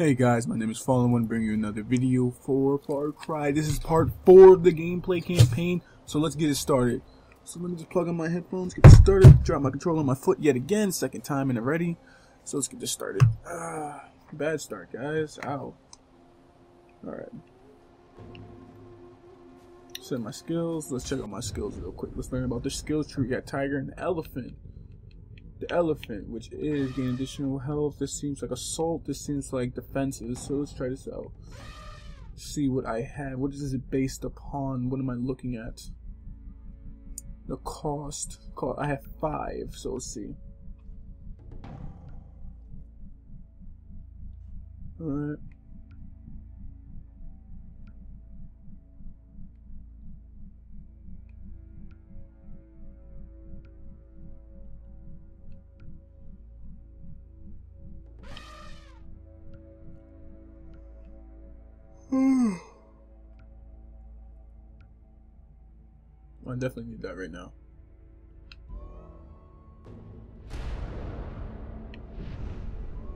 Hey guys, my name is Fallen One, bringing you another video for Far Cry. This is part 4 of the gameplay campaign, so let's get it started. So let me just plug in my headphones, get started, drop my controller on my foot yet again, second time and already. So let's get this started. Ah, bad start, guys. Ow. Alright. Set my skills. Let's check out my skills real quick. Let's learn about the skills tree. We got Tiger and Elephant the elephant, which is gain additional health. This seems like assault. This seems like defenses. So let's try this out. See what I have. What is it based upon? What am I looking at? The cost. I have five. So let's see. Alright. Definitely need that right now.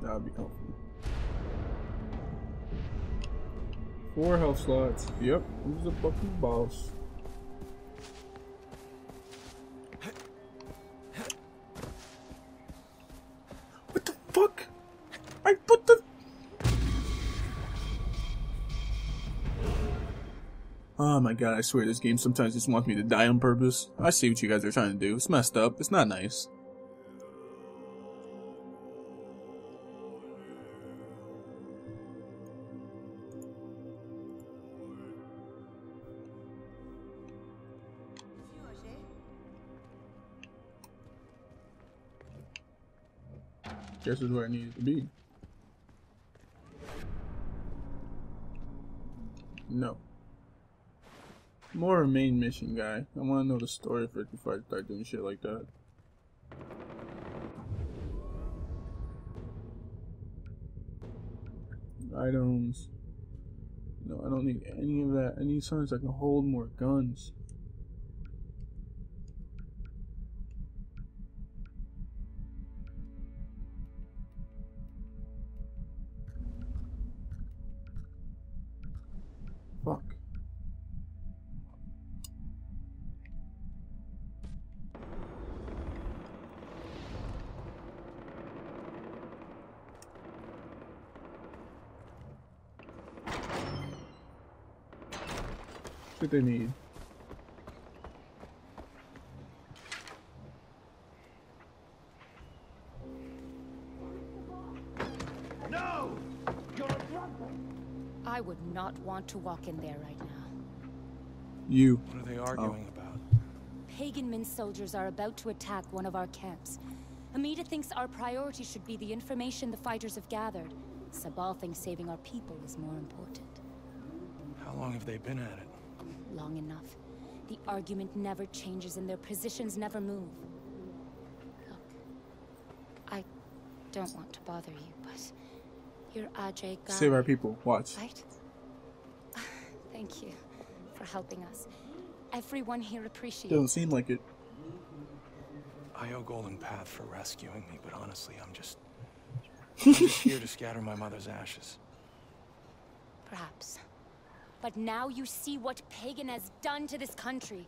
That would be helpful. Four health slots. Yep, who's the fucking boss? My god, I swear this game sometimes just wants me to die on purpose. I see what you guys are trying to do. It's messed up. It's not nice. Guess is where I needed to be. No. More a main mission guy. I want to know the story first before I start doing shit like that. Items. No, I don't need any of that. I need something so I can hold more guns. They need. No! I would not want to walk in there right now. You. What are they arguing oh. about? Pagan Min soldiers are about to attack one of our camps. Amita thinks our priority should be the information the fighters have gathered. Sabal thinks saving our people is more important. How long have they been at it? Long enough. The argument never changes and their positions never move. Look, I don't want to bother you, but you're Ajay Ghale. Save our people. Watch. Right? Thank you for helping us. Everyone here appreciates Doesn't seem like it. I owe Golden Path for rescuing me, but honestly, I'm just... I'm just here to scatter my mother's ashes. Perhaps. But now you see what Pagan has done to this country.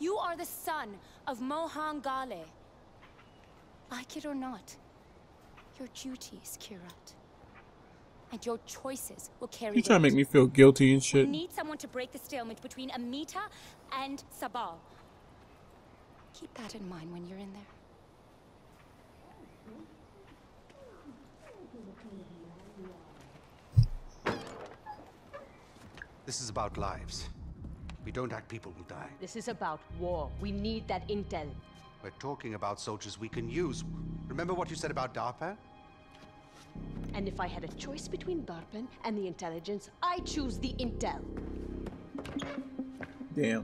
You are the son of Mohan Ghale. Like it or not, your duty is Kyrat. And your choices will carry You trying to make me feel guilty and shit. We need someone to break the stalemate between Amita and Sabal. Keep that in mind when you're in there. This is about lives. We don't act, people will die. This is about war. We need that intel. We're talking about soldiers we can use. Remember what you said about Darpan? And if I had a choice between Darpan and the intelligence, I choose the intel. Damn.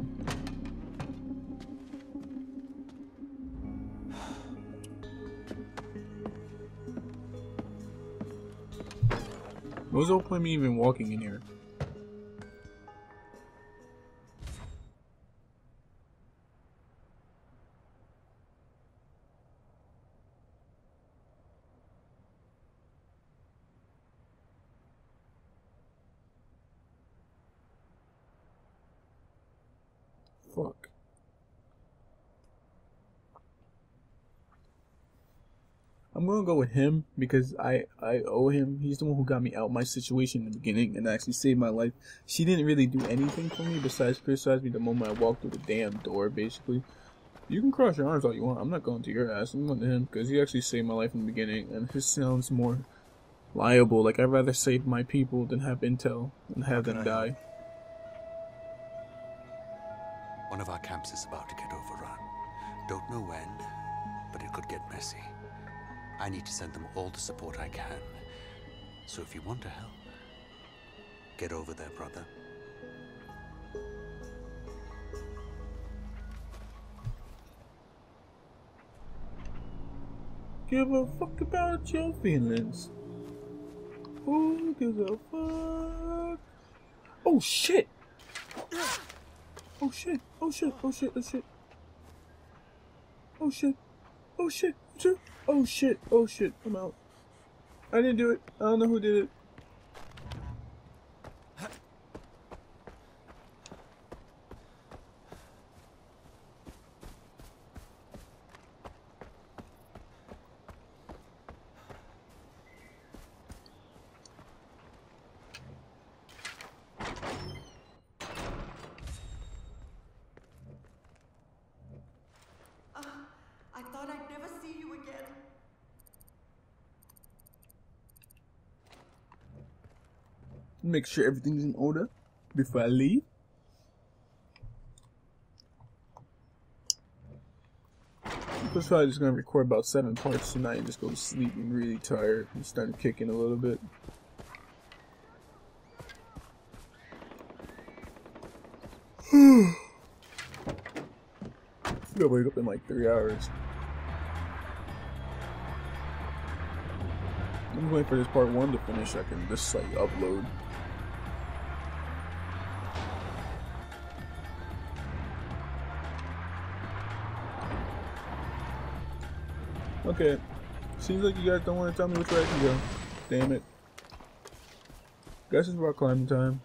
What was the point me even walking in here? Gonna go with him because I I owe him. He's the one who got me out my situation in the beginning and actually saved my life. She didn't really do anything for me besides criticize me the moment I walked through the damn door. Basically, you can cross your arms all you want. I'm not going to your ass. I'm going to him because he actually saved my life in the beginning, and his sounds more liable. Like I'd rather save my people than have intel and have them I die. One of our camps is about to get overrun. Don't know when, but it could get messy. I need to send them all the support I can. So if you want to help, get over there, brother. Give a fuck about your feelings. Who gives a fuck? Oh shit! Oh shit! Oh shit! Oh shit! Oh shit! Oh shit! Oh shit! Oh shit! Oh shit! I'm out. I didn't do it. I don't know who did it. I thought I'd never see you again. Make sure everything's in order before I leave. Was probably just gonna record about seven parts tonight and just go to sleep. I'm really tired. I'm starting kicking a little bit. I'm gonna wake up in like three hours. I'm waiting for this part one to finish. I can just like upload. Okay. Seems like you guys don't want to tell me which way I can go. Damn it. Guess it's about climbing time.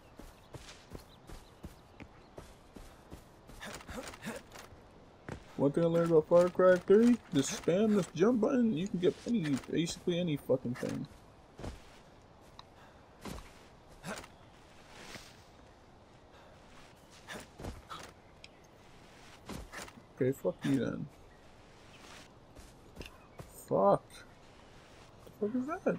One thing I learned about Far Cry 3, just spam this jump button, you can get any, basically any fucking thing. Okay, fuck you then. Fuck. What the fuck is that?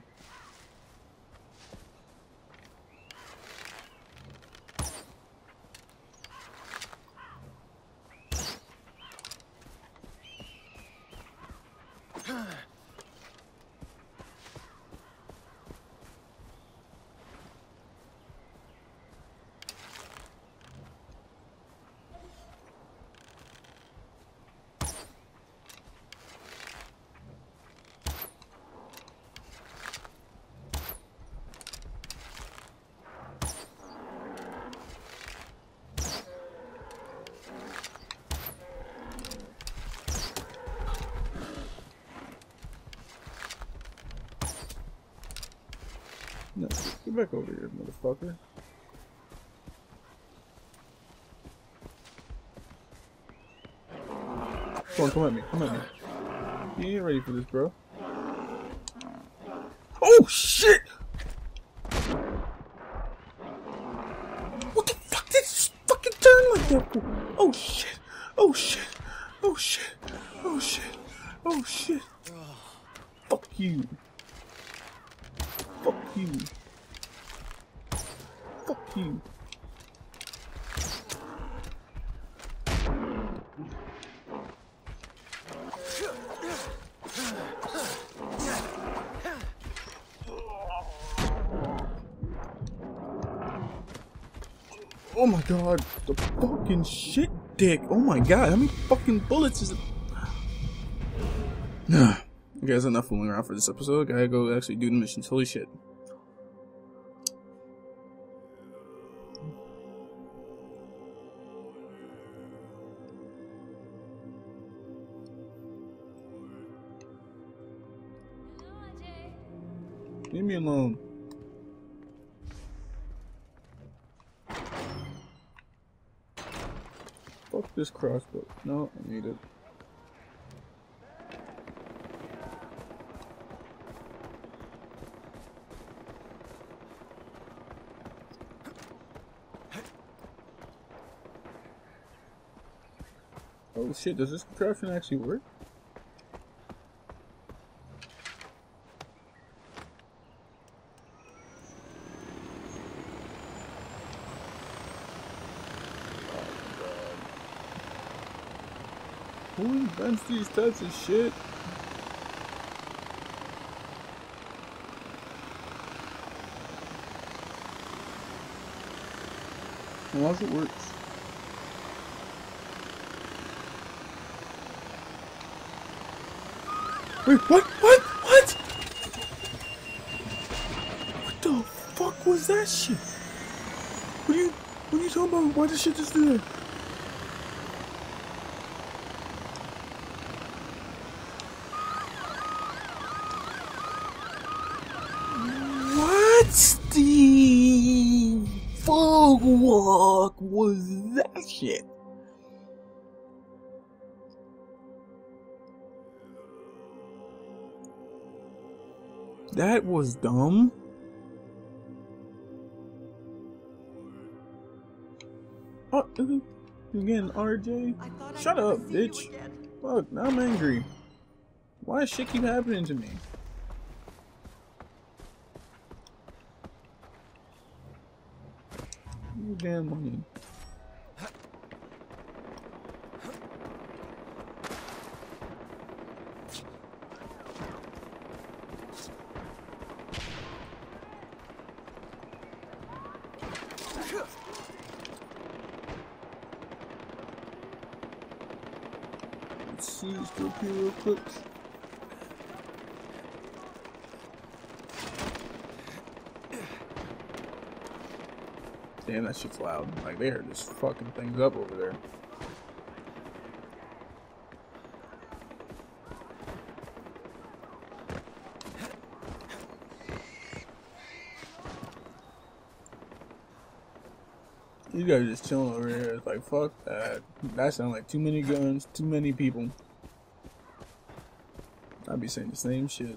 No, get back over here, motherfucker. Come on, come at me, come at me. You ain't ready for this, bro. Oh shit! What the fuck did this fucking turn like that for? Oh shit! Oh shit! Oh shit! Oh shit! Oh shit! Fuck you! Fuck you. You. Oh my god, the fucking shit dick. Oh my god, how many fucking bullets is it? Nah. Guys, enough fooling around for this episode. I Gotta go actually do the missions. Holy shit. Leave me alone. Fuck this crossbow. No, I need it. Oh shit, does this contraption actually work? Who invents these types of shit? Long it works. Wait, what? What? What? What the fuck was that shit? What are you, what are you talking about? Why did shit just do that? That was dumb. Oh, again, RJ. I thought I'd Shut up, bitch. Fuck, now I'm angry. Why does shit keep happening to me? You damn money. Let's see, let's up here real quick. Damn, that shit's loud. Like, they are just fucking things up over there. You guys just chilling over here. It's like, fuck that. That sounds like too many guns, too many people. I'd be saying the same shit.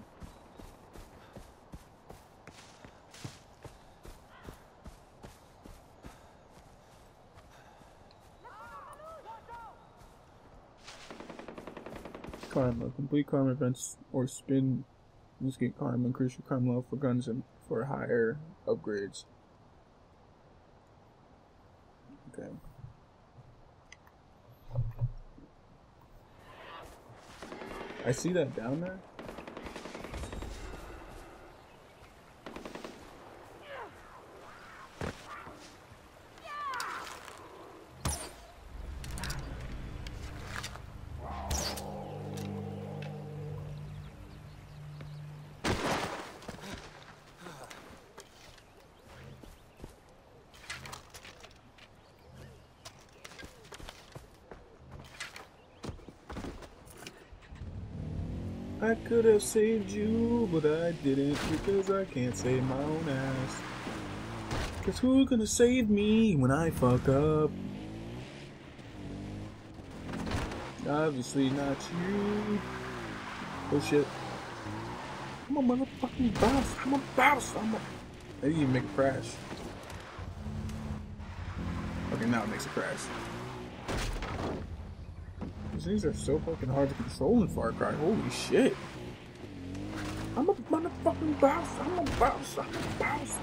Karma. Complete karma events or spin. Just get karma. Increase your karma level for guns and for higher upgrades. I see that down there. I could have saved you, but I didn't because I can't save my own ass. Cause who's gonna save me when I fuck up? Obviously not you. Oh shit. I'm a motherfucking boss. I'm a boss. I'm a. They didn't even make a crash. Okay, now it makes a crash. These are so fucking hard to control in Far Cry. Holy shit. I'm a motherfucking boss. I'm a boss. I'm a boss.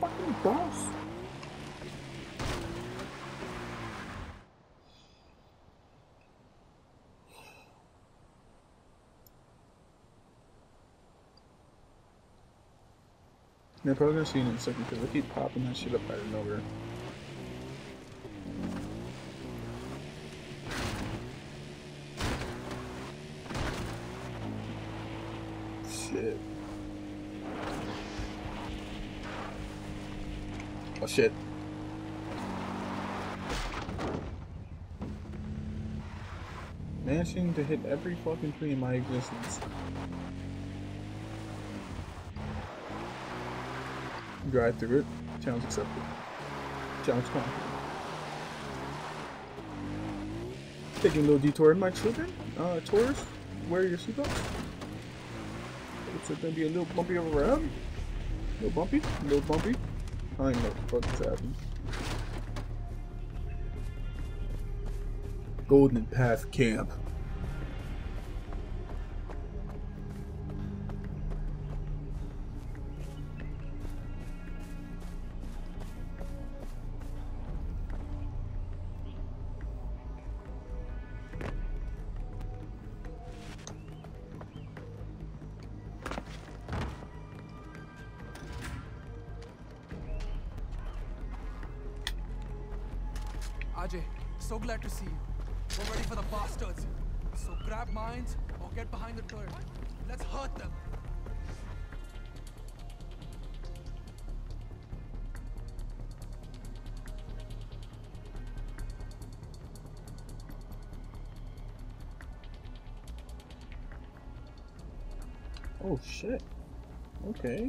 Fucking boss. They're probably gonna see in a second because I keep popping that shit up out of nowhere. Shit. Oh shit. Managing to hit every fucking tree in my existence. Drive through it. Challenge accepted. Challenge conquered. Taking a little detour. In my children, uh, tourists, wear your seatbelts. It's gonna be a little bumpy of a. A little bumpy, a little bumpy. Is happening. Golden Path Camp. Oh shit. Okay.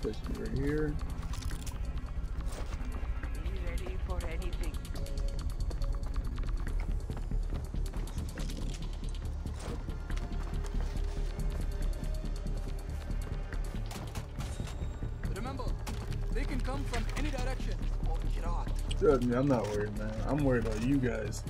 Place me right here. Be ready for anything. Remember, they can come from Trust me, I'm not worried, man. I'm worried about you guys.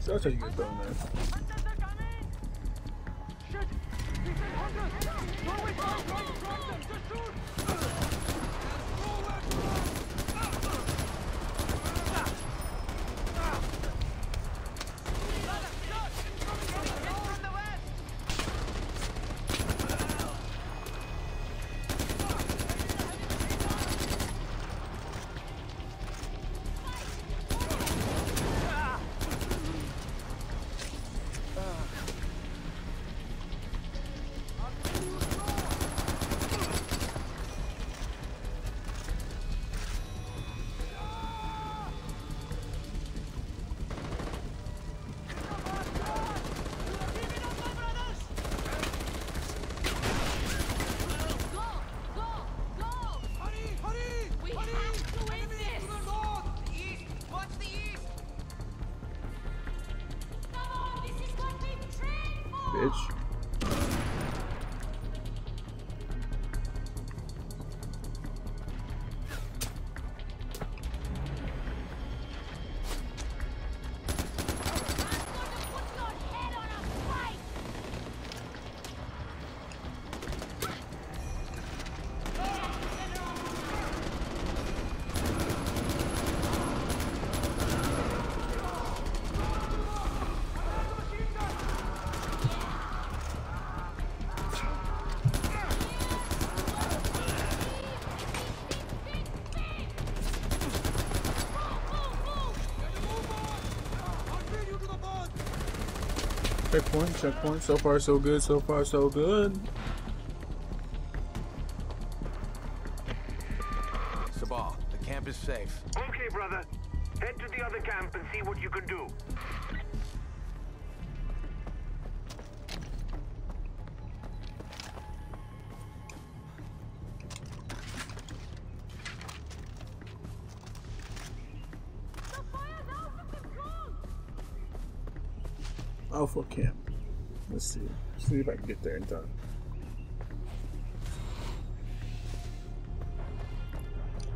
So that's how you get done, man. Checkpoint, checkpoint. So far, so good. So far, so good. Alpha Camp. Let's see. See if I can get there in time.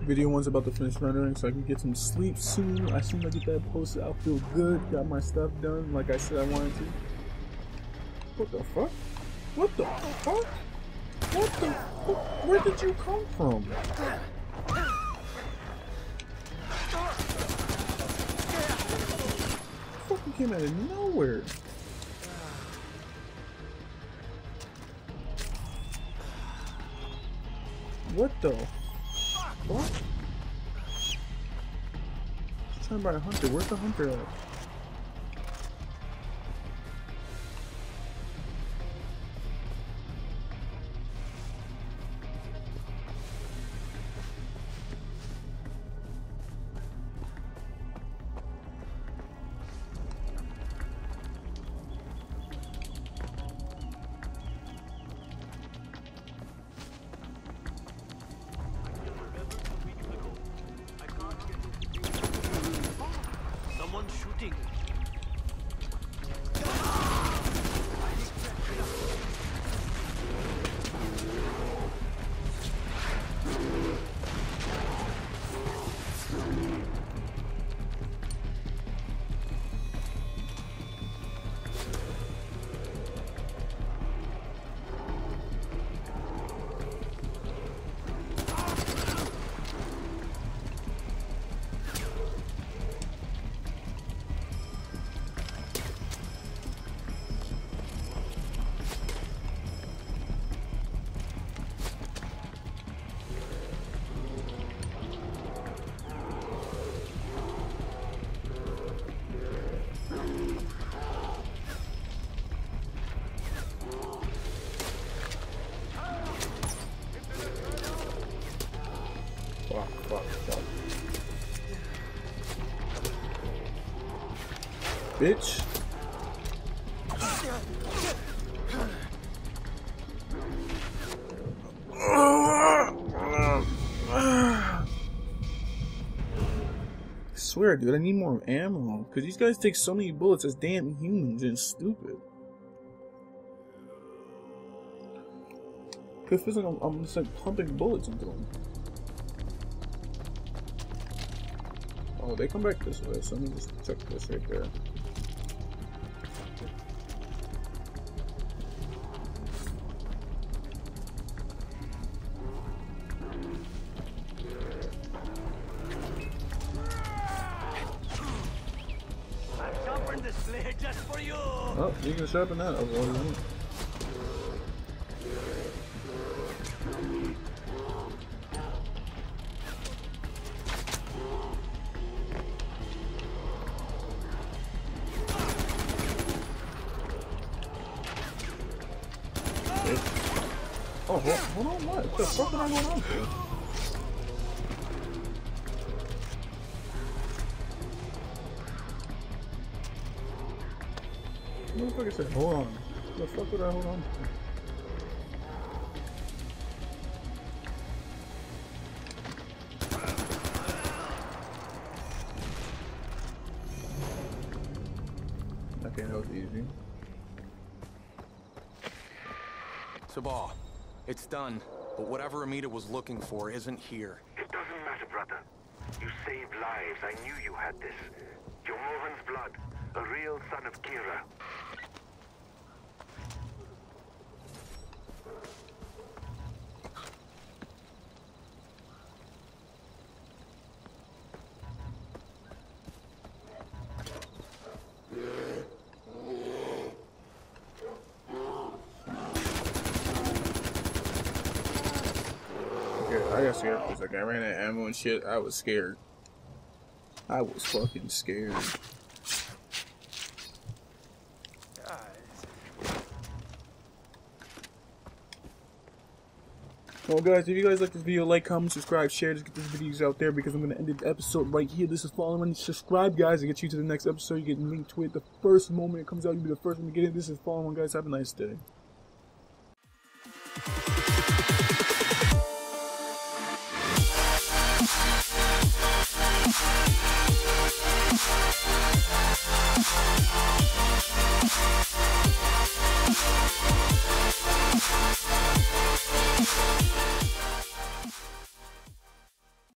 Video one's about to finish rendering, so I can get some sleep soon. As soon as I get that posted, I'll feel good. Got my stuff done like I said I wanted to. What the fuck? What the fuck? What the fuck? Where did you come from? Fucking came out of nowhere. What the fuck? It's to buy a hunter. Where's the hunter at? Bitch. I swear, dude, I need more ammo. Because these guys take so many bullets as damn humans and stupid. It feels like I'm, I'm just like pumping bullets into them. Oh, they come back this way, so let me just check this right there. You can sharpen that Okay, that was easy. Sabal, it's done. But whatever Amita was looking for isn't here. It doesn't matter, brother. You saved lives. I knew you had this. You're Mohan's blood. A real son of Kyrat. Okay, I got scared a second. I ran out of ammo and shit. I was scared. I was fucking scared. Well, guys, if you guys like this video, like, comment, subscribe, share. Just get these videos out there because I'm going to end the episode right here. This is Fallen. Subscribe, guys, to get you to the next episode. You get linked to it the first moment it comes out. You'll be the first one to get it. This is One, guys. Have a nice day. ん?